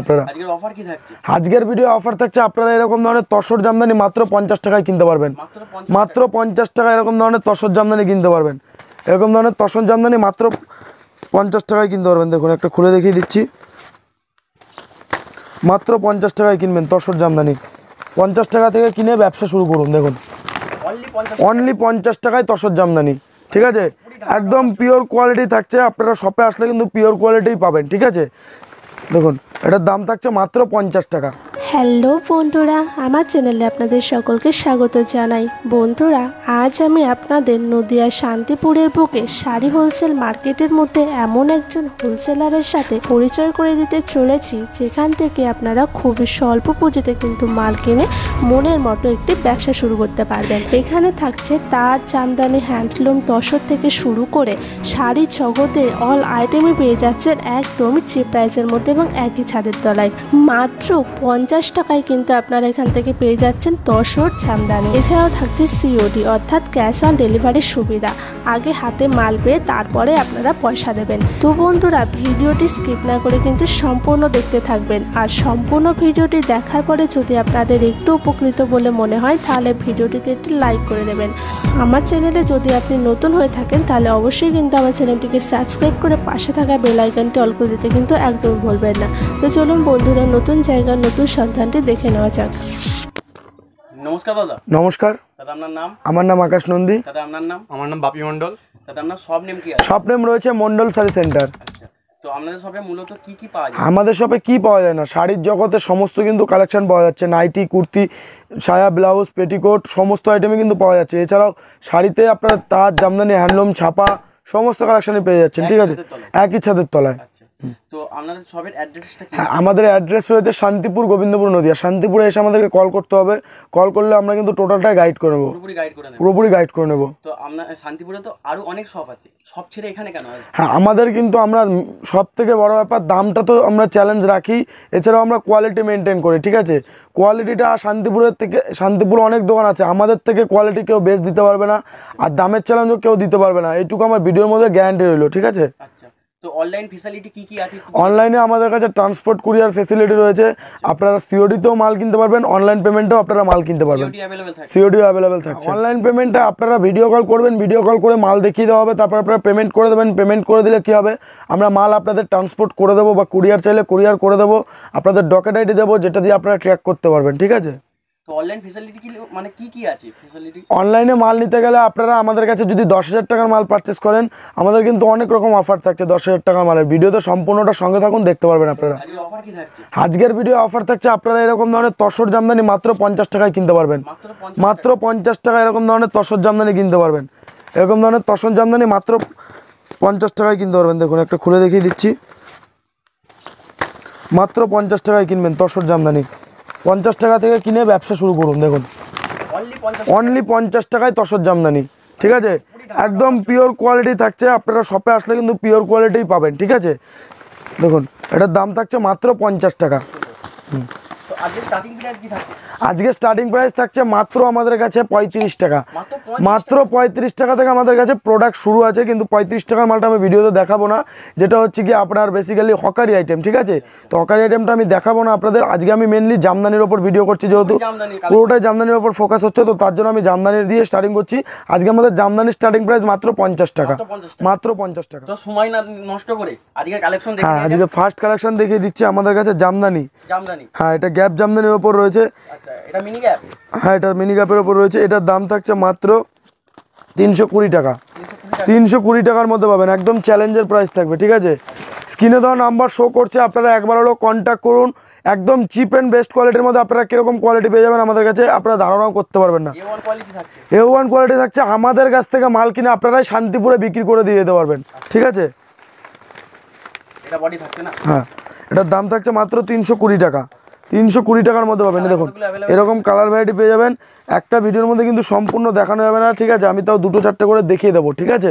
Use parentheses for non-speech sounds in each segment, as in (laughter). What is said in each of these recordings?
আপনারা। আজকের video offer থাকছে? আপনারা এরকম ধরনের তসর জামদানি মাত্র পঞ্চাশ টাকায় কিনতে পারবেন। মাত্র পঞ্চাশ টাকা। এরকম ধরনের তসর জামদানি কিনতে পারবেন। এরকম ধরনের তসর জামদানি মাত্র পঞ্চাশ টাকায় কিনতে পারবেন। দেখুন একটা খুলে দেখিয়ে দিচ্ছি। মাত্র পঞ্চাশ টাকায় কিনবেন তসর জামদানি। পঞ্চাশ টাকা থেকে কিনে ব্যবসা শুরু করুন দেখুন। অনলি পঞ্চাশ টাকায় তসর জামদানি ঠিক আছে? একদম পিওর কোয়ালিটি থাকছে আপনারা শপে আসলে কিন্তু পিওর কোয়ালিটিই পাবেন ঠিক আছে? দেখুন এটার দাম থাকছে মাত্র পঞ্চাশ টাকা। হ্যালো বন্ধুরা, আমার চ্যানেলে আপনাদের সকলকে স্বাগত জানাই। বন্ধুরা, আজ আমি আপনাদের নদিয়া শান্তিপুরের বুকে শাড়ি হোলসেল মার্কেটের মধ্যে এমন একজন হোলসেলারের সাথে পরিচয় করে দিতে চলেছি, যেখান থেকে আপনারা খুবই স্বল্প পুঁজিতে কিন্তু মাল কিনে মনের মতো একটি ব্যবসা শুরু করতে পারবেন। এখানে থাকছে তাঁত জামদানি, হ্যান্ডলুম তসর থেকে শুরু করে শাড়ি জগতের অল আইটেমই পেয়ে যাচ্ছেন একদমই চিপ প্রাইসের মধ্যে এবং একই ছাদের তলায়। মাত্র পঞ্চাশ টাকায় কিন্তু আপনারা এখান থেকে পেয়ে যাচ্ছেন তসর জামদানি এছাড়াও থাকছে সিওডি অর্থাৎ ক্যাশ অন ডেলিভারির সুবিধা। আগে হাতে মাল পেয়ে তারপরে আপনারা পয়সা দেবেন। তো বন্ধুরা, ভিডিওটি স্কিপ না করে কিন্তু সম্পূর্ণ দেখতে থাকবেন। আর সম্পূর্ণ ভিডিওটি দেখার পরে যদি আপনাদের একটু উপকৃত বলে মনে হয়, তাহলে ভিডিওটিতে একটি লাইক করে দেবেন। আমার চ্যানেলে যদি আপনি নতুন হয়ে থাকেন, তাহলে অবশ্যই কিন্তু আমার চ্যানেলটিকে সাবস্ক্রাইব করে পাশে থাকা বেল আইকনটি অল দিতে কিন্তু একদম ভুলবেন না। তো চলুন বন্ধুরা, নতুন জায়গার নতুন সন্ধানটি দেখে নেওয়া যাক। নমস্কার দাদা। নমস্কার। দাদা আপনার নাম? আমার নাম আকাশ নন্দী। দাদা আপনার নাম? আমার নাম বাপি মণ্ডল। দাদা আপনার সব নেম কি আছে? শপ নেম রয়েছে মন্ডল শাড়ি সেন্টার আচ্ছা তো আপনাদের সবে মূলত কি কি পাওয়া যায়? আমাদের শপে কি পাওয়া যায় না? শাড়ির জগতে সমস্ত কিন্তু কালেকশন পাওয়া যাচ্ছে। নাইটি কুর্তি সায়া ব্লাউজ পেটিকোট সমস্ত আইটেমই কিন্তু পাওয়া যাচ্ছে। এছাড়াও শাড়িতে আপনার তাঁত জামদানি হ্যান্ডলুম ছাপা সমস্ত কালেকশনই পেয়ে যাচ্ছেন। ঠিক আছে? একই ছাদের তলায়। আচ্ছা। তো আপনাদের সবের অ্যাড্রেসটা হ্যাঁ আমাদের অ্যাড্রেস রয়েছে শান্তিপুর গোবিন্দপুর নদিয়া শান্তিপুরে এসে আমাদেরকে কল করতে হবে। কল করলে আমরা কিন্তু টোটালটাই গাইড করে নেব। পুরোপুরি গাইড করে নেবেন পুরোপুরি গাইড করে নেব। তো আপনার শান্তিপুরে তো আরও অনেক শপ আছে। সব ছেড়ে এখানে কেন আসবে? হ্যাঁ আমাদের কিন্তু আমরা সব থেকে বড় ব্যাপার দামটা তো আমরা চ্যালেঞ্জ রাখি। এছাড়াও আমরা কোয়ালিটি মেনটেন করি ঠিক আছে? কোয়ালিটিটা শান্তিপুরের থেকে শান্তিপুরে অনেক দোকান আছে। আমাদের থেকে কোয়ালিটি কেউ বেশ দিতে পারবে না। আর দামের চ্যালেঞ্জও কেউ দিতে পারবে না। এইটুকু আমার ভিডিওর মধ্যে গ্যারান্টি রইল ঠিক আছে? আচ্ছা। তো অনলাইন ফেসিলিটি কি কি আছে অনলাইনে আমাদের কাছে ট্রান্সপোর্ট কুরিয়ার ফেসিলিটি রয়েছে। আপনারা সিওডিতেও মাল কিনতে পারবেন অনলাইন পেমেন্টেও আপনারা মাল কিনতে পারবেন। সিওডি অ্যাভেলেবল থাকছে। অনলাইন পেমেন্টে আপনারা ভিডিও কল করবেন ভিডিও কল করে মাল দেখিয়ে দেওয়া হবে তারপর আপনারা পেমেন্ট করে দেবেন পেমেন্ট করে দিলে কী হবে? আমরা মাল আপনাদের ট্রান্সপোর্ট করে দেবো বা কুরিয়ার চাইলে কুরিয়ার করে দেবো আপনাদের ডকেট আইডি দেবো যেটা দিয়ে আপনারা ট্র্যাক করতে পারবেন ঠিক আছে? অনলাইন ফেসিলিটি কি মানে কি কি আছে? ফেসিলিটি অনলাইনে মাল নিতে গেলে আপনারা আমাদের কাছে যদি দশ হাজার টাকার মাল পারচেস করেন আমাদের কিন্তু অনেক রকম অফার থাকছে দশ হাজার টাকার মালের। ভিডিওতে সম্পূর্ণটা সঙ্গে থাকুন দেখতে পারবেন আপনারা। আজকের ভিডিও অফার থাকছে আপনারা এরকম ধরনের তসর জামদানি মাত্র পঞ্চাশ টাকায় কিনতে পারবেন। মাত্র পঞ্চাশ টাকা। এরকম ধরনের তসর জামদানি কিনতে পারবেন। এরকম ধরনের তসর জামদানি মাত্র পঞ্চাশ টাকায় কিনতে পারবেন। দেখুন একটা খুলে দেখিয়ে দিচ্ছি। মাত্র পঞ্চাশ টাকায় কিনবেন তসর জামদানি। পঞ্চাশ টাকা থেকে কিনে ব্যবসা শুরু করুন দেখুন। অনলি পঞ্চাশ টাকায় তসর জামদানি ঠিক আছে? একদম পিওর কোয়ালিটি থাকছে আপনারা শপে আসলে কিন্তু পিওর কোয়ালিটিই পাবেন ঠিক আছে? দেখুন এটার দাম থাকছে মাত্র পঞ্চাশ টাকা। আজকে স্টার্টিং প্রাইস থাকছে মাত্র আমাদের কাছে পঁয়ত্রিশ টাকা। মাত্র পঁয়ত্রিশ টাকা? থেকে আমাদের কাছে প্রোডাক্ট শুরু আছে কিন্তু পঁয়ত্রিশ টাকার মালটা আমি ভিডিওতে দেখাবো না। যেটা হচ্ছে কি আপনার বেসিক্যালি হকারি আইটেম ঠিক আছে? তো হকারি আইটেমটা আমি দেখাবো না আপনাদের। আজকে আমি মেনলি জামদানির ওপর ভিডিও করছি যেহেতু পুরোটাই জামদানির ওপর ফোকাস হচ্ছে তো তার জন্য আমি জামদানির দিয়ে স্টার্টিং করছি। আজকে আমাদের জামদানির স্টার্টিং প্রাইস মাত্র পঞ্চাশ টাকা। মাত্র 50 টাকা। মাত্র পঞ্চাশ টাকা। তো সময় না নষ্ট করে আজকের কালেকশন হ্যাঁ আজকে ফার্স্ট কালেকশন দেখিয়ে দিচ্ছি আমাদের কাছে জামদানি। জামদানি। হ্যাঁ এটা গ্যাপ জামদানির ওপর রয়েছে। আচ্ছা। এটা মিনি গ্যাপ হ্যাঁ এটা মিনি কাপের ওপর রয়েছে। এটার দাম থাকছে মাত্র তিনশো কুড়ি টাকা। তিনশো কুড়ি টাকার মধ্যে পাবেন। একদম চ্যালেঞ্জের প্রাইস থাকবে ঠিক আছে? স্ক্রিনে দেওয়া নাম্বার শো করছে আপনারা একবার হলেও কন্ট্যাক্ট করুন। একদম চিপ অ্যান্ড বেস্ট কোয়ালিটির মধ্যে আপনারা কীরকম কোয়ালিটি পেয়ে যাবেন আমাদের কাছে আপনারা ধারণাও করতে পারবেন না। এ ওয়ান কোয়ালিটি থাকছে। আমাদের কাছ থেকে মাল কিনে আপনারাই শান্তিপুরে বিক্রি করে দিয়ে যেতে পারবেন ঠিক আছে? এটা বডি থাকছে না? হ্যাঁ এটার দাম থাকছে মাত্র তিনশো কুড়ি টাকা। তিনশো কুড়ি টাকার মধ্যে পাবেন। দেখুন এরকম কালার ভ্যারাইটি পেয়ে যাবেন। একটা ভিডিওর মধ্যে কিন্তু সম্পূর্ণ দেখানো যাবে না ঠিক আছে? আমি তাও দুটো চারটে করে দেখিয়ে দেবো ঠিক আছে?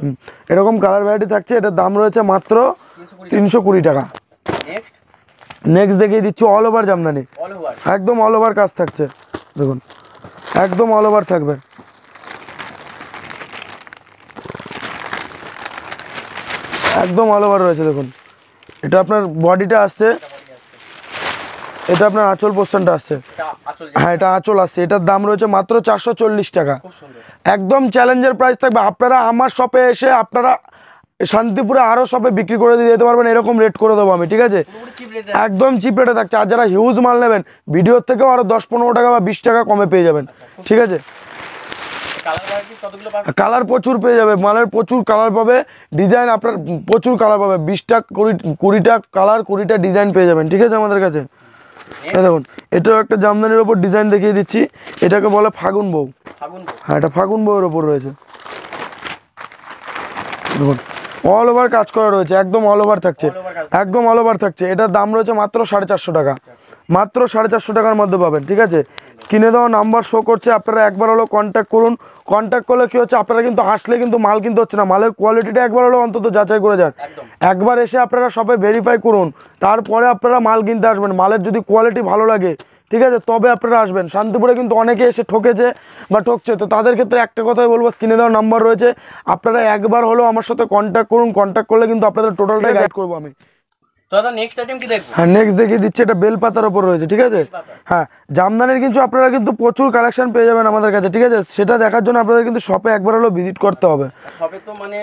হুম। এরকম কালার ভ্যারাইটি থাকছে এটার দাম রয়েছে মাত্র তিনশো কুড়ি টাকা। নেক্সট দেখিয়ে দিচ্ছি অল ওভার জামদানি একদম অল ওভার কাজ থাকছে দেখুন। একদম অল ওভার থাকবে। একদম অল ওভার রয়েছে দেখুন। এটা আপনার বডিটা আসছে এটা আপনার আঁচল পোর্শনটা আসছে হ্যাঁ এটা আঁচল আসছে এটার দাম রয়েছে মাত্র চারশো চল্লিশ টাকা। একদম চ্যালেঞ্জের প্রাইস থাকবে। আপনারা আমার শপে এসে আপনারা শান্তিপুরে আরও শপে বিক্রি করে দিয়ে যেতে পারবেন। এরকম রেট করে দেবো আমি ঠিক আছে? একদম চিপ রেটে থাকছে। আর যারা হিউজ মাল নেবেন ভিডিওর থেকেও আরও দশ পনেরো টাকা বা বিশ টাকা কমে পেয়ে যাবেন ঠিক আছে? কালার প্রচুর পেয়ে যাবে। মালের প্রচুর কালার পাবে। ডিজাইন আপনার প্রচুর কালার পাবে। বিশটা কুড়ি কুড়িটা কালার কুড়িটা ডিজাইন পেয়ে যাবেন ঠিক আছে আমাদের কাছে? এই দেখুন এটাও একটা জামদানির ওপর ডিজাইন দেখিয়ে দিচ্ছি। এটাকে বলে ফাগুন বউ। হ্যাঁ এটা ফাগুন বউয়ের ওপর রয়েছে। দেখুন অল ওভার কাজ করা রয়েছে একদম অল ওভার থাকছে। একদম অল ওভার থাকছে। এটার দাম রয়েছে মাত্র সাড়ে চারশো টাকা। মাত্র সাড়ে চারশো টাকার মধ্যে পাবেন ঠিক আছে? স্ক্রিনে দেওয়া নাম্বার শো করছে আপনারা একবার হলো কন্ট্যাক্ট করুন। কন্ট্যাক্ট করলে কী হচ্ছে আপনারা কিন্তু আসলে কিন্তু মাল কিনতে হচ্ছে না মালের কোয়ালিটিটা একবার হলো অন্তত যাচাই করে যান। একবার এসে আপনারা সবাই ভেরিফাই করুন তারপরে আপনারা মাল কিনতে আসবেন মালের যদি কোয়ালিটি ভালো লাগে ঠিক আছে? তবে আপনারা আসবেন। শান্তিপুরে কিন্তু অনেকে এসে ঠকেছে বা ঠকছে তো তাদের ক্ষেত্রে একটা কথাই বলব স্ক্রিনে দেওয়ার নাম্বার রয়েছে আপনারা একবার হলেও আমার সাথে কন্ট্যাক্ট করুন কন্ট্যাক্ট করলে কিন্তু আপনাদের টোটালটাই গাইড করব আমি। হ্যাঁ নেক্সট দেখিয়ে দিচ্ছি এটা বেলপাতার ওপর রয়েছে ঠিক আছে? হ্যাঁ জামদানির কিন্তু আপনারা কিন্তু প্রচুর কালেকশন পেয়ে যাবেন আমাদের কাছে ঠিক আছে? সেটা দেখার জন্য আপনাদের কিন্তু শপে একবার ভিজিট করতে হবে। মানে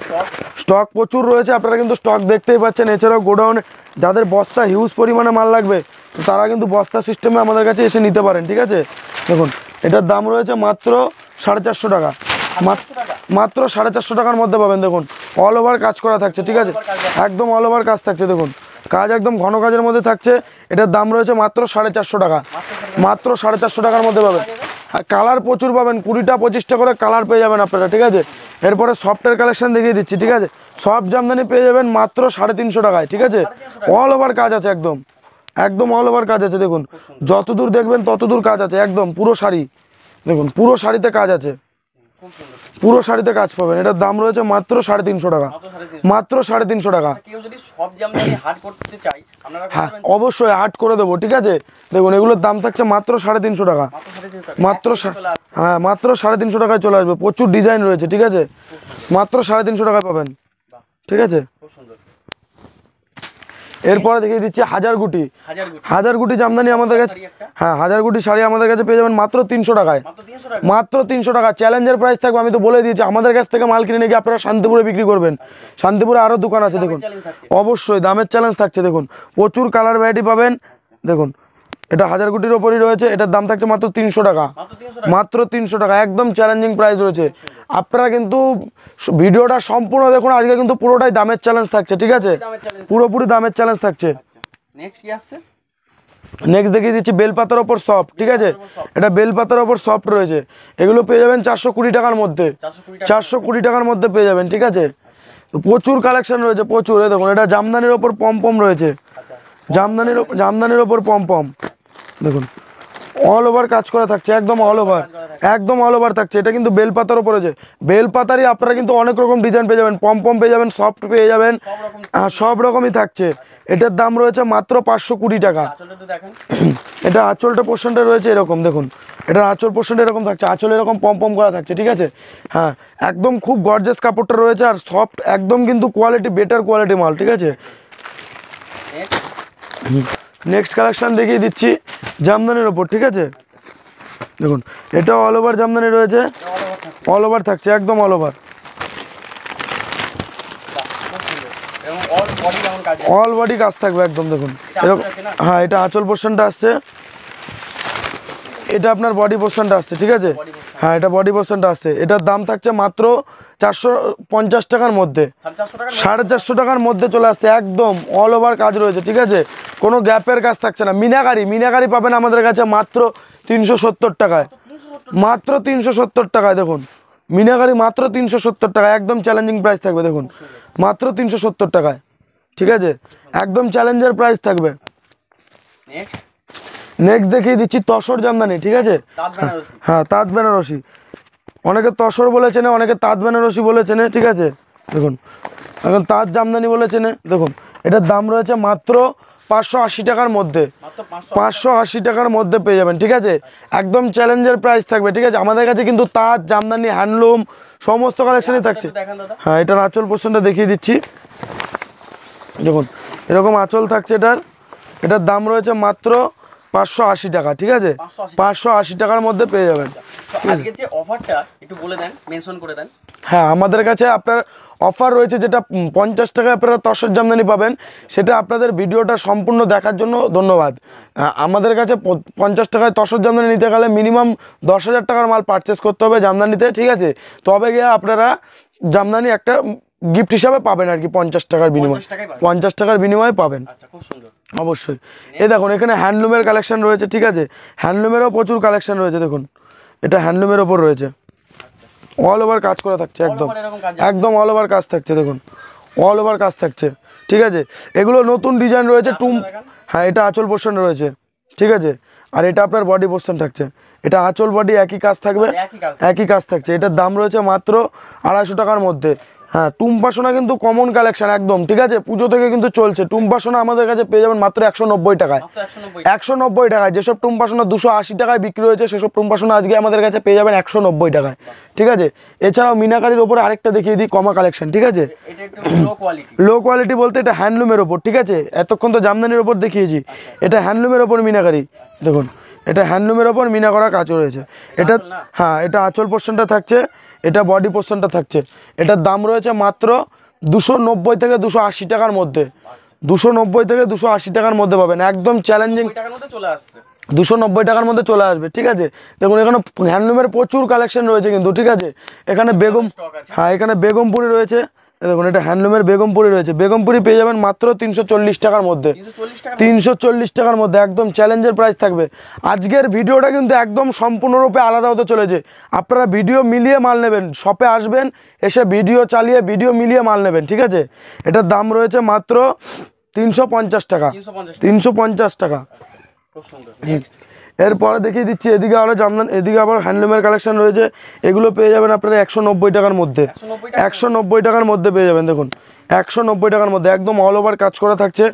স্টক স্টক প্রচুর রয়েছে আপনারা কিন্তু স্টক দেখতেই পাচ্ছেন। এছাড়াও গোডাউনে যাদের বস্তা হিউজ পরিমাণে মাল লাগবে তো তারা কিন্তু বস্তা সিস্টেমে আমাদের কাছে এসে নিতে পারেন ঠিক আছে? দেখুন এটার দাম রয়েছে মাত্র সাড়ে চারশো টাকা। মাত্র সাড়ে চারশো টাকার মধ্যে পাবেন, দেখুন। অল ওভার কাজ করা থাকছে, ঠিক আছে? একদম অল ওভার কাজ থাকছে, দেখুন। কাজ একদম ঘন কাজের মধ্যে থাকছে, এটার দাম রয়েছে মাত্র সাড়ে চারশো টাকা। মাত্র সাড়ে চারশো টাকার মধ্যে পাবেন। হ্যাঁ কালার প্রচুর পাবেন, কুড়িটা পঁচিশটা করে কালার পেয়ে যাবেন আপনারা, ঠিক আছে? এরপরে সফটের কালেকশন দেখিয়ে দিচ্ছি, ঠিক আছে? সব জামদানি পেয়ে যাবেন মাত্র সাড়ে তিনশো টাকায়, ঠিক আছে? অল ওভার কাজ আছে একদম। একদম অল ওভার কাজ আছে, দেখুন। যত দূর দেখবেন তত দূর কাজ আছে, একদম পুরো শাড়ি। দেখুন, পুরো শাড়িতে কাজ আছে। পুরো শাড়িতে কাজ পাবেন। এটার দাম রয়েছে মাত্র সাড়ে তিনশো টাকা। মাত্র সাড়ে তিনশো। টাকা। আপনারা হ্যাঁ অবশ্যই হাট করে দেবো ঠিক আছে? দেখুন এগুলোর দাম থাকছে মাত্র সাড়ে তিনশো টাকা। মাত্র হ্যাঁ মাত্র সাড়ে তিনশো টাকায় চলে আসবে। প্রচুর ডিজাইন রয়েছে ঠিক আছে? মাত্র সাড়ে তিনশো টাকায় পাবেন। ঠিক আছে? খুব সুন্দর। এরপরে দেখিয়ে দিচ্ছি হাজার গুটি। হাজার গুটি। জামদানি আমাদের কাছে হ্যাঁ হাজার গুটি শাড়ি আমাদের কাছে পেয়ে যাবেন মাত্র তিনশো টাকায়। মাত্র তিনশো টাকা। চ্যালেঞ্জের প্রাইস থাকবে আমি তো বলে দিয়েছি আমাদের কাছ থেকে মাল কিনে নিয়ে আপনারা শান্তিপুরে বিক্রি করবেন। শান্তিপুরে আরও দোকান আছে দেখুন। অবশ্যই দামের চ্যালেঞ্জ থাকছে দেখুন। প্রচুর কালার ভ্যারাইটি পাবেন দেখুন। এটা হাজার কোটির ওপরই রয়েছে এটার দাম থাকছে মাত্র তিনশো টাকা। মাত্র তিনশো টাকা? একদম চ্যালেঞ্জিং প্রাইস রয়েছে। আপনারা কিন্তু ভিডিওটা সম্পূর্ণ দেখুন আজকে কিন্তু পুরোটাই দামের চ্যালেঞ্জ থাকছে ঠিক আছে? পুরোপুরি দামের চ্যালেঞ্জ থাকছে। নেক্সট কি আসছে? নেক্সট দেখিয়ে দিচ্ছি বেলপাতার ওপর সফট ঠিক আছে? এটা বেলপাতার ওপর সফট রয়েছে। এগুলো পেয়ে যাবেন চারশো কুড়ি টাকার মধ্যে। চারশো কুড়ি টাকার মধ্যে। পেয়ে যাবেন ঠিক আছে? তো প্রচুর কালেকশন রয়েছে প্রচুর। দেখুন এটা জামদানির ওপর পম পম রয়েছে। আচ্ছা। জামদানির জামদানির ওপর পম পম দেখুন অল ওভার কাজ করা থাকছে একদম অল ওভার একদম অল ওভার থাকছে। এটা কিন্তু বেলপাতার ওপর রয়েছে বেলপাতারই আপনারা কিন্তু অনেক রকম ডিজাইন পেয়ে যাবেন পম পম পেয়ে যাবেন সফট পেয়ে যাবেন সব হ্যাঁ, সব রকমই থাকছে। এটার দাম রয়েছে মাত্র পাঁচশো কুড়ি টাকা। এটা আঁচলটা পোর্শনটা রয়েছে এরকম দেখুন। এটা আঁচল পোর্শনটা এরকম থাকছে আঁচল এরকম পম পম করা থাকছে ঠিক আছে? হ্যাঁ একদম খুব গর্জেস কাপড়টা রয়েছে আর সফট একদম কিন্তু কোয়ালিটি বেটার কোয়ালিটি মাল ঠিক আছে? নেক্সট নেক্সট কালেকশন দেখিয়ে দিচ্ছি জামদানির ওপর, ঠিক আছে? দেখুন এটা অল ওভার জামদানি রয়েছে। অল ওভার থাকছে, একদম অল ওভার অল বডি কাজ থাকবে একদম, দেখুন? হ্যাঁ এটা আঁচল পোর্শনটা আসছে। এটা আপনার বডি পোর্শনটা আসছে, ঠিক আছে? হ্যাঁ এটা বডি পোর্শনটা আসছে এটার দাম থাকছে মাত্র চারশো পঞ্চাশ টাকার মধ্যে। সাড়ে চারশো টাকার মধ্যে? চলে আসছে একদম অল ওভার কাজ রয়েছে ঠিক আছে? কোনো গ্যাপের কাজ থাকছে না। মিনাকারি মিনাকারি পাবেন আমাদের কাছে মাত্র তিনশো সত্তর টাকায়। মাত্র তিনশো সত্তর টাকায় দেখুন। মিনাকারি মাত্র তিনশো সত্তর টাকায় একদম চ্যালেঞ্জিং প্রাইস থাকবে দেখুন। মাত্র তিনশো সত্তর টাকায় ঠিক আছে? একদম চ্যালেঞ্জের প্রাইস থাকবে। নেক্সট দেখিয়ে দিচ্ছি তসর জামদানি ঠিক আছে? হ্যাঁ তাঁত বেনারসি। অনেকে তসর বলে চেনে অনেকে তাঁত বেনারসি বলে চেনে ঠিক আছে? দেখুন এখন তাঁত জামদানি বলে চেনে দেখুন এটার দাম রয়েছে মাত্র পাঁচশো আশি টাকার মধ্যে। পাঁচশো আশি টাকার মধ্যে পেয়ে যাবেন ঠিক আছে? একদম চ্যালেঞ্জের প্রাইস থাকবে ঠিক আছে? আমাদের কাছে কিন্তু তাঁত জামদানি হ্যান্ডলুম সমস্ত কালেকশনই থাকছে। দেখেন দাদা। হ্যাঁ এটার আঁচল পোর্শনটা দেখিয়ে দিচ্ছি। দেখুন এরকম আঁচল থাকছে এটার। এটার দাম রয়েছে মাত্র পাঁচশো আশি টাকা ঠিক আছে? পাঁচশো আশি টাকার মধ্যে পেয়ে যাবেন। যে অফারটা একটু বলে দেন মেনশন করে দেন। হ্যাঁ আমাদের কাছে আপনার অফার রয়েছে যেটা পঞ্চাশ টাকায় আপনারা তসর জামদানি পাবেন। সেটা আপনাদের ভিডিওটা সম্পূর্ণ দেখার জন্য ধন্যবাদ। আমাদের কাছে পঞ্চাশ টাকায় তসর জামদানি নিতে গেলে মিনিমাম দশ হাজার টাকার মাল পারচেস করতে হবে জামদানিতে ঠিক আছে? তবে গিয়ে আপনারা জামদানি একটা গিফট হিসাবে পাবেন আর কি পঞ্চাশ টাকার বিনিময়ে। 50 টাকায় পাবেন। পঞ্চাশ টাকার বিনিময়ে পাবেন। আচ্ছা খুব সুন্দর। অবশ্যই। এই দেখুন এখানে হ্যান্ডলুমের কালেকশন রয়েছে ঠিক আছে? হ্যান্ডলুমেরও প্রচুর কালেকশন রয়েছে দেখুন। এটা হ্যান্ডলুমের ওপর রয়েছে। অল ওভার কাজ করা থাকছে একদম। একদম অল ওভার কাজ থাকছে দেখুন। অল ওভার কাজ থাকছে ঠিক আছে? এগুলো নতুন ডিজাইন রয়েছে টুম হ্যাঁ এটা আঁচল পোর্শন রয়েছে ঠিক আছে? আর এটা আপনার বডি পোর্শন থাকছে। এটা আঁচল বডি একই কাজ থাকবে। একই কাজ থাকছে। এটার দাম রয়েছে মাত্র আড়াইশো টাকার মধ্যে। হ্যাঁ টুম্পা সোনা কিন্তু কমন কালেকশন একদম ঠিক আছে? পুজো থেকে কিন্তু চলছে। টুম্পা সোনা আমাদের কাছে পেয়ে যাবেন মাত্র একশো নব্বই টাকায়। একশো নব্বই টাকায়। যেসব টুম্পা সোনা দুশো আশি টাকায় বিক্রি হয়েছে সেসব টুম্পা সোনা আজকে আমাদের কাছে পেয়ে যাবেন একশো নব্বই টাকায়। ঠিক আছে? এছাড়াও মিনাকারির ওপরে আরেকটা দেখিয়ে দিই কমা কালেকশন ঠিক আছে? লো কোয়ালিটি বলতে এটা হ্যান্ডলুমের ওপর ঠিক আছে? এতক্ষণ তো জামদানির ওপর দেখিয়েছি। এটা হ্যান্ডলুমের ওপর মিনাকারি। দেখুন এটা হ্যান্ডলুমের ওপর মিনা করা কাজ রয়েছে। এটা হ্যাঁ এটা আঁচল পোর্শনটা থাকছে। এটা বডি পোর্শনটা থাকছে। এটার দাম রয়েছে মাত্র দুশো নব্বই থেকে দুশো আশি টাকার মধ্যে। দুশো নব্বই থেকে দুশো আশি টাকার মধ্যে পাবেন। একদম চ্যালেঞ্জিং ওই টাকার মধ্যে চলে আসছে। দুশো নব্বই টাকার মধ্যে চলে আসবে ঠিক আছে? দেখুন এখানে হ্যান্ডলুমের প্রচুর কালেকশন রয়েছে কিন্তু ঠিক আছে? এখানে বেগম হ্যাঁ এখানে বেগমপুরি রয়েছে। দেখুন এটা হ্যান্ডলুমের বেগমপুরি রয়েছে। বেগমপুরি পেয়ে যাবেন মাত্র তিনশো চল্লিশ টাকার মধ্যে। তিনশো টাকার মধ্যে? একদম চ্যালেঞ্জের প্রাইস থাকবে। আজকের ভিডিওটা কিন্তু একদম সম্পূর্ণরূপে আলাদা হতে চলেছে। আপনারা ভিডিও মিলিয়ে মাল নেবেন শপে আসবেন এসে ভিডিও চালিয়ে ভিডিও মিলিয়ে মাল নেবেন ঠিক আছে? এটার দাম রয়েছে মাত্র তিনশো পঞ্চাশ টাকা। তিনশো পঞ্চাশ টাকা। এরপরে দেখিয়ে দিচ্ছি এদিকে আরও জামদান এদিকে আবার হ্যান্ডলুমের কালেকশন রয়েছে। এগুলো পেয়ে যাবেন আপনারা একশো নব্বই টাকার মধ্যে। একশো নব্বই টাকার মধ্যে? পেয়ে যাবেন দেখুন। একশো নব্বই টাকার মধ্যে একদম অল ওভার কাজ করা থাকছে।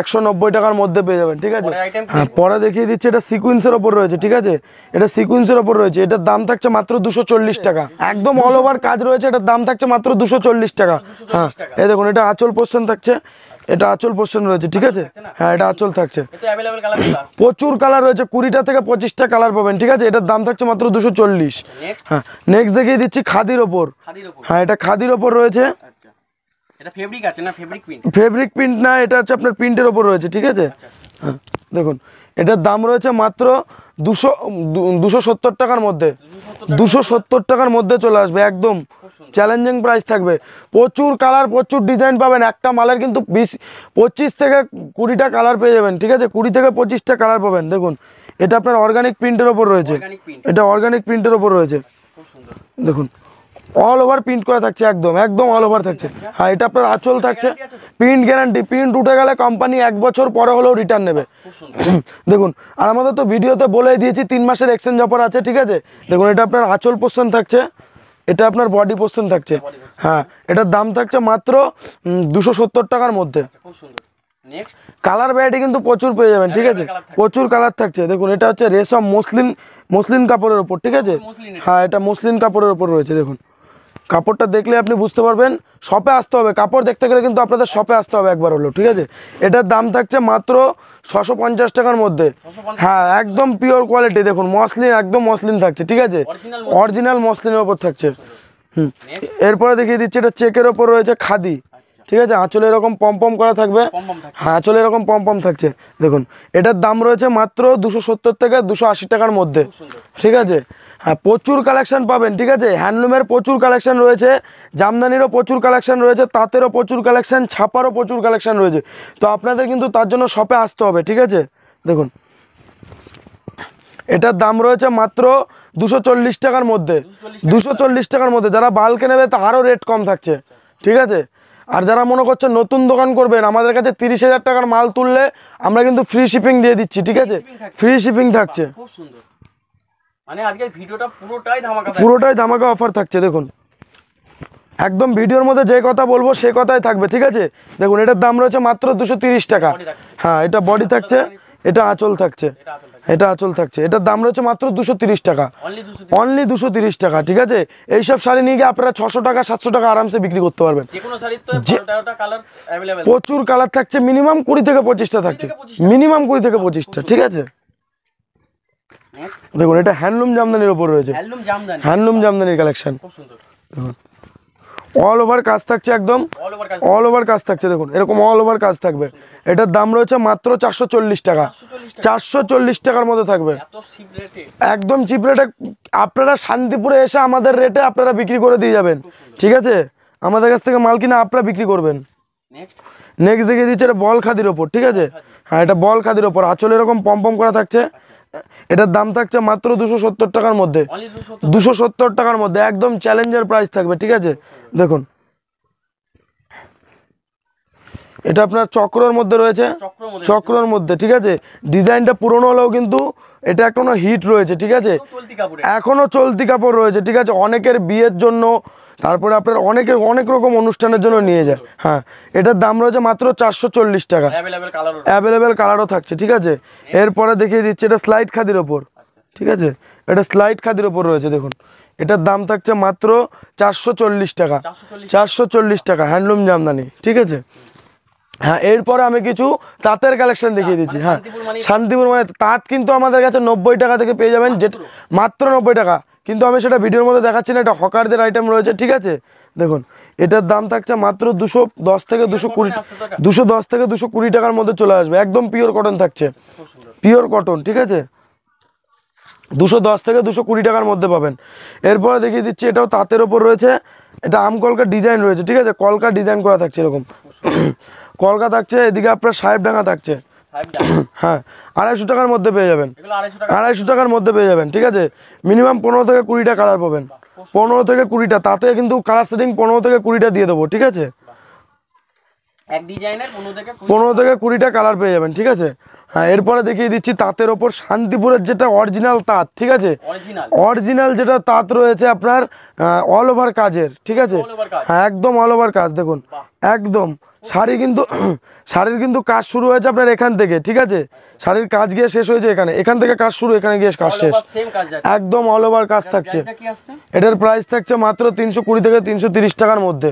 একশো নব্বই টাকার মধ্যে পেয়ে যাবেন ঠিক আছে? হ্যাঁ পরে দেখিয়ে দিচ্ছি এটা সিকুয়েন্সের ওপর রয়েছে ঠিক আছে? এটা সিকুয়েন্সের ওপর রয়েছে এটার দাম থাকছে মাত্র দুশো চল্লিশ টাকা। একদম অল ওভার কাজ রয়েছে এটার দাম থাকছে মাত্র দুশো চল্লিশ টাকা। হ্যাঁ এই দেখুন এটা আঁচল পোর্শন থাকছে। এটা আঁচল পোর্শন রয়েছে ঠিক আছে? হ্যাঁ এটা আঁচল থাকছে। প্রচুর কালার রয়েছে কুড়িটা থেকে পঁচিশটা কালার পাবেন ঠিক আছে? এটার দাম থাকছে মাত্র দুশো চল্লিশ। হ্যাঁ নেক্সট দেখিয়ে দিচ্ছি খাদির ওপর। হ্যাঁ এটা খাদির ওপর রয়েছে। আচ্ছা। ফেব্রিক আছে না? ফেব্রিক প্রিন্ট ফেব্রিক প্রিন্ট না এটা হচ্ছে আপনার প্রিন্টের ওপর রয়েছে ঠিক আছে? হ্যাঁ দেখুন। এটার দাম রয়েছে মাত্র দুশো দুশো সত্তর টাকার মধ্যে। দুশো সত্তর টাকার মধ্যে চলে আসবে একদম চ্যালেঞ্জিং প্রাইস থাকবে। প্রচুর কালার প্রচুর ডিজাইন পাবেন। একটা মালের কিন্তু বিশ পঁচিশ থেকে কুড়িটা কালার পেয়ে যাবেন ঠিক আছে? কুড়ি থেকে পঁচিশটা কালার পাবেন। দেখুন এটা আপনার অর্গানিক প্রিন্টের ওপর রয়েছে। এটা অর্গানিক প্রিন্টের ওপর রয়েছে। দেখুন অল ওভার প্রিন্ট করা থাকছে একদম একদম অল ওভার থাকছে। হ্যাঁ এটা আপনার আঁচল থাকছে। প্রিন্ট গ্যারান্টি প্রিন্ট উঠে গেলে কোম্পানি এক বছর পরে হলেও রিটার্ন নেবে। (coughs) দেখুন আর আমাদের তো ভিডিওতে বলে দিয়েছি তিন মাসের এক্সচেঞ্জ অফার আছে ঠিক আছে? দেখুন এটা আপনার আঁচল পোর্শন থাকছে এটা আপনার বডি পোর্শন থাকছে। হ্যাঁ এটার দাম থাকছে মাত্র দুশো সত্তর টাকার মধ্যে। কালার ভ্যারাইটি কিন্তু প্রচুর পেয়ে যাবেন ঠিক আছে? প্রচুর কালার থাকছে। দেখুন এটা হচ্ছে রেশম মসলিন মসলিন কাপড়ের ওপর ঠিক আছে? হ্যাঁ এটা মসলিন কাপড়ের ওপর রয়েছে দেখুন। কাপড়টা দেখলে আপনি বুঝতে পারবেন শপে আসতে হবে। কাপড় দেখতে গেলে কিন্তু আপনাদের শপে আসতে হবে একবার হলো ঠিক আছে? এটার দাম থাকছে মাত্র ছশো পঞ্চাশ টাকার মধ্যে। হ্যাঁ একদম পিওর কোয়ালিটি দেখুন মসলিন একদম মসলিন থাকছে ঠিক আছে? অরিজিনাল মসলিনের ওপর থাকছে। হুম এরপরে দেখিয়ে দিচ্ছি এটা চেকের ওপর রয়েছে খাদি ঠিক আছে? আঁচলে এরকম পম পম করা থাকবে। হ্যাঁ চলে এরকম পম পম থাকছে। দেখুন এটার দাম রয়েছে মাত্র দুশো সত্তর থেকে দুশো আশি টাকার মধ্যে ঠিক আছে? হ্যাঁ প্রচুর কালেকশন পাবেন ঠিক আছে? হ্যান্ডলুমের প্রচুর কালেকশন রয়েছে জামদানিরও প্রচুর কালেকশন রয়েছে তাঁতেরও প্রচুর কালেকশন ছাপারও প্রচুর কালেকশন রয়েছে। তো আপনাদের কিন্তু তার জন্য শপে আসতে হবে ঠিক আছে? দেখুন। এটার দাম রয়েছে মাত্র দুশো চল্লিশ টাকার মধ্যে দুশো চল্লিশ টাকার মধ্যে। যারা বাল্কে নেবে তা আরও রেট কম থাকছে ঠিক আছে? আর যারা মনে করছে নতুন দোকান করবেন আমাদের কাছে তিরিশ হাজার টাকার মাল তুললে আমরা কিন্তু ফ্রি শিপিং দিয়ে দিচ্ছি ঠিক আছে? ফ্রি শিপিং থাকছে। খুব সুন্দর। মানে আজকের ভিডিওটা পুরোটাই ধামাকা পুরোটাই ধামাকা অফার থাকছে দেখুন। একদম ভিডিওর মধ্যে যে কথা বলব সেই কথাই থাকবে ঠিক আছে? দেখুন এটার দাম রয়েছে মাত্র দুশো টাকা। হ্যাঁ এটা বডি থাকছে এটা আঁচল থাকছে। এটা আঁচল থাকছে। এটার দাম রয়েছে মাত্র দুশো টাকা। অনলি দুশো টাকা ঠিক আছে? এইসব শাড়ি নিয়ে গিয়ে আপনারা ছশো টাকা সাতশো টাকা আরামসে বিক্রি করতে পারবেন। প্রচুর কালার থাকছে মিনিমাম কুড়ি থেকে পঁচিশটা থাকছে। মিনিমাম কুড়ি থেকে পঁচিশটা ঠিক আছে? দেখুন এটা হ্যান্ডলুম জামদানির ওপর রয়েছে। হ্যান্ডলুম জামদানি। হ্যান্ডলুম জামদানির কালেকশন খুব সুন্দর। অল ওভার কাজ থাকছে একদম। অল ওভার কাজ থাকছে। দেখুন এরকম অল ওভার কাজ থাকবে। এটার দাম রয়েছে মাত্র চারশো চল্লিশ টাকা। চারশো চল্লিশ টাকার মতো থাকবে। একদম চিপ রেটে আপনারা শান্তিপুরে এসে আমাদের রেটে আপনারা বিক্রি করে দিয়ে যাবেন। ঠিক আছে? আমাদের কাছ থেকে মাল কিনে আপনারা বিক্রি করবেন। নেক্সট নেক্সট দেখিয়ে দিচ্ছে এটা বল খাদির ওপর ঠিক আছে? হ্যাঁ এটা বল খাদির ওপর। আঁচল এরকম পম পম করা থাকছে। এটার দাম থাকছে মাত্র দুশো সত্তর টাকার মধ্যে। দুশো সত্তর। টাকার মধ্যে একদম চ্যালেঞ্জের প্রাইস থাকবে ঠিক আছে? দেখুন। এটা আপনার চক্রর মধ্যে রয়েছে। চক্রর মধ্যে ঠিক আছে? ডিজাইনটা পুরনো হলেও কিন্তু এটা এখনও হিট রয়েছে ঠিক আছে? এখনও চলতি কাপড় রয়েছে ঠিক আছে? অনেকের বিয়ের জন্য তারপরে আপনার অনেকের অনেক রকম অনুষ্ঠানের জন্য নিয়ে যায়। হ্যাঁ এটার দাম রয়েছে মাত্র চারশো চল্লিশ টাকা। অ্যাভেলেবেল কালারও থাকছে ঠিক আছে? এরপরে দেখিয়ে দিচ্ছি এটা স্লাইড খাদির ওপর ঠিক আছে? এটা স্লাইড খাদির ওপর রয়েছে দেখুন। এটার দাম থাকছে মাত্র চারশো চল্লিশ টাকা। চারশো চল্লিশ টাকা। হ্যান্ডলুম জামদানি ঠিক আছে? হ্যাঁ এরপরে আমি কিছু তাঁতের কালেকশন দেখিয়ে দিচ্ছি হ্যাঁ। মানে- শান্তিপুর মানে তাঁত কিন্তু আমাদের কাছে নব্বই টাকা থেকে পেয়ে যাবেন যেটা মাত্র নব্বই টাকা। কিন্তু আমি সেটা ভিডিওর মধ্যে দেখাচ্ছি না এটা হকারদের আইটেম রয়েছে ঠিক আছে? দেখুন এটার দাম থাকছে মাত্র দুশো দশ থেকে দুশো কুড়ি দুশো দশ থেকে দুশো কুড়ি টাকার মধ্যে চলে আসবে একদম পিওর কটন থাকছে পিওর কটন ঠিক আছে? দুশো দশ থেকে দুশো কুড়ি টাকার মধ্যে পাবেন। এরপরে দেখিয়ে দিচ্ছি এটাও তাঁতের ওপর রয়েছে এটা আম কলকার ডিজাইন রয়েছে ঠিক আছে? কলকা ডিজাইন করা থাকছে এরকম। কলকা থাকছে এদিকে আপনার সাহেব সাহেবডাঙ্গা থাকছে। (coughs) হ্যাঁ আড়াইশো টাকার মধ্যে পেয়ে যাবেন। আড়াইশো টাকার মধ্যে পেয়ে যাবেন ঠিক আছে? মিনিমাম পনেরো থেকে কুড়িটা কালার পাবেন। পনেরো থেকে কুড়িটা তাতে কিন্তু কালার সেটিং পনেরো থেকে কুড়িটা দিয়ে দেবো ঠিক আছে? পনেরো থেকে কুড়িটা কালার পেয়ে যাবেন ঠিক আছে? হ্যাঁ এরপরে দেখিয়ে দিচ্ছি তাঁতের ওপর শান্তিপুরের যেটা অরিজিনাল তাঁত ঠিক আছে? অরিজিনাল যেটা তাঁত রয়েছে আপনার অল ওভার কাজের ঠিক আছে। হ্যাঁ একদম অল ওভার কাজ দেখুন। একদম। শাড়ি কিন্তু (clears throat) শাড়ির কিন্তু কাজ শুরু হয়েছে আপনার এখান থেকে ঠিক আছে? শাড়ির কাজ গিয়ে শেষ হয়েছে এখানে। এখান থেকে কাজ শুরু এখানে গিয়ে কাজ শেষ। একদম অল ওভার কাজ থাকছে। এটার প্রাইস থাকছে মাত্র তিনশো কুড়ি থেকে তিনশো তিরিশ টাকার মধ্যে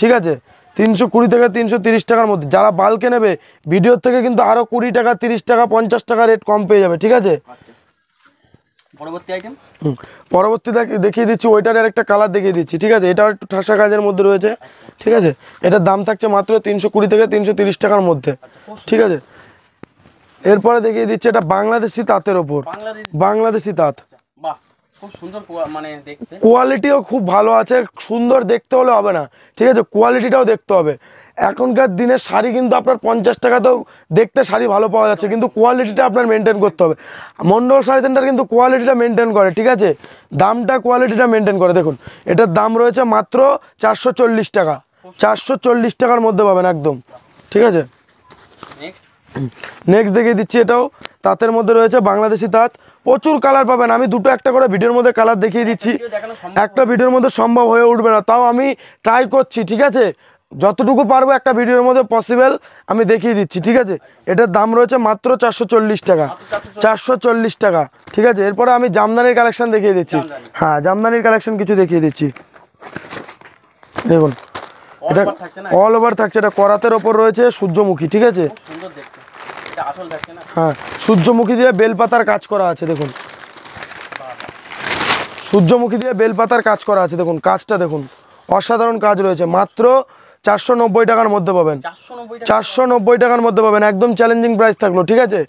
ঠিক আছে? তিনশো কুড়ি থেকে তিনশো তিরিশ টাকার মধ্যে। যারা বালকে নেবে ভিডিওর থেকে কিন্তু আরও কুড়ি টাকা তিরিশ টাকা পঞ্চাশ টাকা রেট কম পেয়ে যাবে ঠিক আছে? আচ্ছা। পরবর্তী আইটেম পরবর্তী দেখিয়ে দিচ্ছি ওইটার একটা কালার দেখিয়ে দিচ্ছি ঠিক আছে? এটাও একটু ঠাসা কাজের মধ্যে রয়েছে ঠিক আছে? এটার দাম থাকছে মাত্র তিনশো কুড়ি থেকে তিনশো তিরিশ টাকার মধ্যে ঠিক আছে? এরপরে দেখিয়ে দিচ্ছি এটা বাংলাদেশি তাঁতের ওপর। বাংলাদেশি তাঁত। বাহ। খুব সুন্দর মানে দেখতে। কোয়ালিটিও খুব ভালো আছে সুন্দর দেখতে হলে হবে না। ঠিক আছে কোয়ালিটিটাও দেখতে হবে। এখনকার দিনে শাড়ি কিন্তু আপনার পঞ্চাশ টাকাতেও দেখতে শাড়ি ভালো পাওয়া যাচ্ছে কিন্তু কোয়ালিটিটা আপনার মেনটেন করতে হবে। মন্ডল শাড়ি সেন্টার কিন্তু কোয়ালিটিটা মেনটেন করে ঠিক আছে? দামটা কোয়ালিটিটা মেনটেন করে। দেখুন এটার দাম রয়েছে মাত্র চারশো চল্লিশ টাকা। চারশো চল্লিশ টাকার মধ্যে পাবেন একদম। ঠিক আছে? নেক্সট নেক্সট দেখিয়ে দিচ্ছি এটাও। তাঁতের মধ্যে রয়েছে বাংলাদেশি তাঁত। প্রচুর কালার পাবেন। আমি দুটো একটা করে ভিডিওর মধ্যে কালার দেখিয়ে দিচ্ছি। একটা ভিডিওর মধ্যে সম্ভব হয়ে উঠবে না। তাও আমি ট্রাই করছি ঠিক আছে? যতটুকু পারব একটা ভিডিওর মধ্যে পসিবল আমি দেখিয়ে দিচ্ছি ঠিক আছে? এটার দাম রয়েছে মাত্র চারশো চল্লিশ টাকা। চারশো চল্লিশ। টাকা ঠিক আছে? এরপরে আমি জামদানির কালেকশন দেখিয়ে দিচ্ছি। হ্যাঁ জামদানির কালেকশন কিছু দেখিয়ে দিচ্ছি। দেখুন এটা অল ওভার থাকছে। এটা করাতের ওপর রয়েছে সূর্যমুখী ঠিক আছে? হ্যাঁ সূর্যমুখী দিয়ে বেলপাতার কাজ করা আছে, দেখুন। সূর্যমুখী দিয়ে বেলপাতার কাজ করা আছে, দেখুন, কাজটা দেখুন। অসাধারণ কাজ রয়েছে। মাত্র চারশো নব্বই টাকার মধ্যে পাবেন। চারশো নব্বই টাকার মধ্যে পাবেন। একদম চ্যালেঞ্জিং প্রাইস থাকল ঠিক আছে?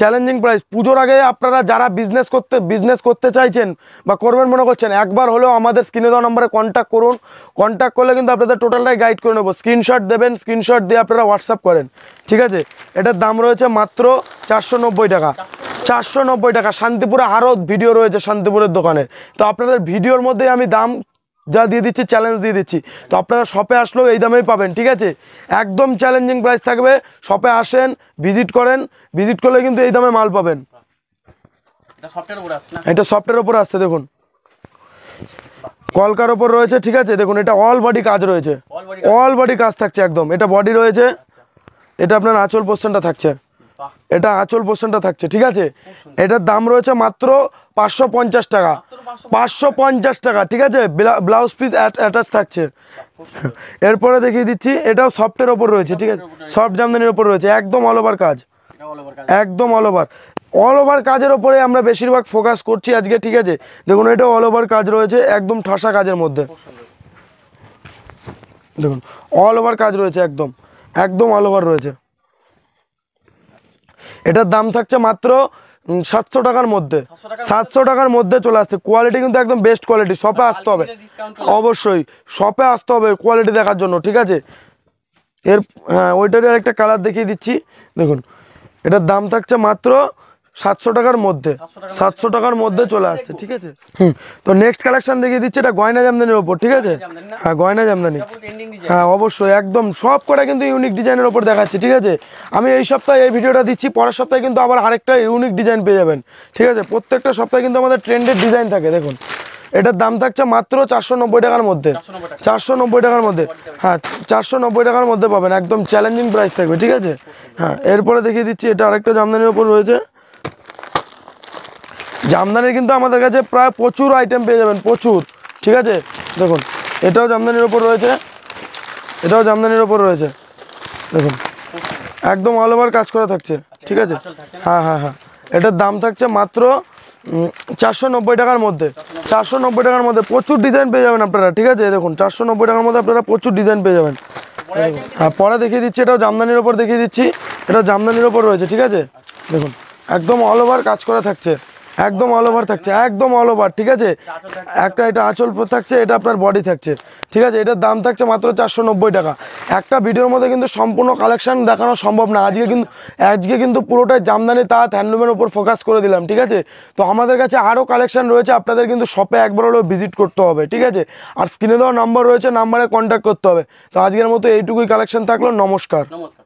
চ্যালেঞ্জিং প্রাইস পুজোর আগে আপনারা যারা বিজনেস করতে বিজনেস করতে চাইছেন বা করবেন মনে করছেন একবার হলেও আমাদের স্ক্রিনে দেওয়া নম্বরে কন্ট্যাক্ট করুন। কন্ট্যাক্ট করলে কিন্তু আপনাদের টোটালটাই গাইড করে নেব। স্ক্রিনশট দেবেন স্ক্রিনশট দিয়ে আপনারা হোয়াটসঅ্যাপ করেন ঠিক আছে? এটার দাম রয়েছে মাত্র চারশো নব্বই টাকা। চারশো নব্বই টাকা। শান্তিপুরে আরও ভিডিও রয়েছে শান্তিপুরের দোকানের তো আপনাদের ভিডিওর মধ্যেই আমি দাম যা দিয়ে দিচ্ছি চ্যালেঞ্জ দিয়ে দিচ্ছি। তো আপনারা শপে আসলেও এই দামেই পাবেন ঠিক আছে? একদম চ্যালেঞ্জিং প্রাইস থাকবে শপে আসেন ভিজিট করেন ভিজিট করলে কিন্তু এই দামে মাল পাবেন। এটা সফটওয়্যার উপর আসছে সফটের ওপর আসছে দেখুন। কলকার ওপর রয়েছে ঠিক আছে? দেখুন এটা অল বডি কাজ রয়েছে। অল বডি কাজ। থাকছে একদম। এটা বডি রয়েছে। এটা আপনার আঁচল পোস্টনটা থাকছে। এটা আঁচল পোর্শনটা থাকছে, ঠিক আছে? এটার দাম রয়েছে মাত্র পাঁচশো পঞ্চাশ টাকা। পাঁচশো পঞ্চাশ টাকা, ঠিক আছে? ব্লাউজ পিস অ্যাটাচ থাকছে। এরপরে দেখিয়ে দিচ্ছি, এটাও সফটের ওপর রয়েছে, ঠিক আছে? সফট জামদানির ওপর রয়েছে, একদম অল ওভার কাজ। একদম অল ওভার অল ওভার কাজের ওপরে আমরা বেশিরভাগ ফোকাস করছি আজকে, ঠিক আছে? দেখুন এটা অল ওভার কাজ রয়েছে, একদম ঠাসা কাজের মধ্যে। দেখুন অল ওভার কাজ রয়েছে, একদম। একদম অল ওভার রয়েছে। এটার দাম থাকছে মাত্র সাতশো টাকার মধ্যে। সাতশো টাকার মধ্যে? চলে আসছে। কোয়ালিটি কিন্তু একদম বেস্ট কোয়ালিটি শপে আসতে হবে। অবশ্যই শপে আসতে হবে কোয়ালিটি দেখার জন্য ঠিক আছে? এর হ্যাঁ ওইটারই আরেকটা কালার দেখিয়ে দিচ্ছি। দেখুন এটার দাম থাকছে মাত্র সাতশো টাকার মধ্যে সাতশো টাকার মধ্যে। চলে আসছে ঠিক আছে? হুম তো নেক্সট কালেকশন দেখিয়ে দিচ্ছি এটা গয়না জামদানির ওপর ঠিক আছে? হ্যাঁ গয়না জামদানি। হ্যাঁ অবশ্যই একদম সব কটা কিন্তু ইউনিক ডিজাইনের ওপর দেখাচ্ছি ঠিক আছে? আমি এই সপ্তাহে এই ভিডিওটা দিচ্ছি পরের সপ্তাহে কিন্তু আবার আরেকটা ইউনিক ডিজাইন পেয়ে যাবেন ঠিক আছে? প্রত্যেকটা সপ্তাহে কিন্তু আমাদের ট্রেন্ডের ডিজাইন থাকে দেখুন। এটার দাম থাকছে মাত্র চারশো নব্বই টাকার মধ্যে। চারশো চারশো নব্বই টাকার মধ্যে। হ্যাঁ চারশো নব্বই টাকার মধ্যে পাবেন একদম চ্যালেঞ্জিং প্রাইস থাকবে ঠিক আছে? হ্যাঁ এরপরে দেখিয়ে দিচ্ছি এটা আরেকটা জামদানির ওপর রয়েছে। জামদানির কিন্তু আমাদের কাছে প্রায় প্রচুর আইটেম পেয়ে যাবেন, প্রচুর। ঠিক আছে? দেখুন, এটাও জামদানির ওপর রয়েছে। এটাও জামদানির ওপর রয়েছে। দেখুন, একদম অল ওভার কাজ করা থাকছে। ঠিক আছে? হ্যাঁ হ্যাঁ হ্যাঁ। এটার দাম থাকছে মাত্র চারশো নব্বই টাকার মধ্যে। চারশো নব্বই টাকার মধ্যে প্রচুর ডিজাইন পেয়ে যাবেন আপনারা। ঠিক আছে? দেখুন, চারশো নব্বই টাকার মধ্যে আপনারা প্রচুর ডিজাইন পেয়ে যাবেন। হ্যাঁ পরে দেখিয়ে দিচ্ছি, এটাও জামদানির ওপর দেখিয়ে দিচ্ছি। এটাও জামদানির ওপর রয়েছে। ঠিক আছে? দেখুন, একদম অল ওভার কাজ করা থাকছে। একদম অল ওভার থাকছে, একদম অল ওভার ঠিক আছে? একটা এটা আঁচল থাকছে, এটা আপনার বডি থাকছে, ঠিক আছে? এটার দাম থাকছে মাত্র চারশো নব্বই টাকা। একটা ভিডিওর মধ্যে কিন্তু সম্পূর্ণ কালেকশান দেখানো সম্ভব না। আজকে কিন্তু আজকে কিন্তু পুরোটাই জামদানি তাঁত হ্যান্ডলুমের উপর ফোকাস করে দিলাম, ঠিক আছে? তো আমাদের কাছে আরও কালেকশান রয়েছে, আপনাদের কিন্তু শপে একবার হলেও ভিজিট করতে হবে, ঠিক আছে? আর স্ক্রিনে দেওয়া নাম্বার রয়েছে নাম্বারে কন্ট্যাক্ট করতে হবে। তো আজকের মতো এইটুকুই কালেকশান থাকল, নমস্কার। নমস্কার।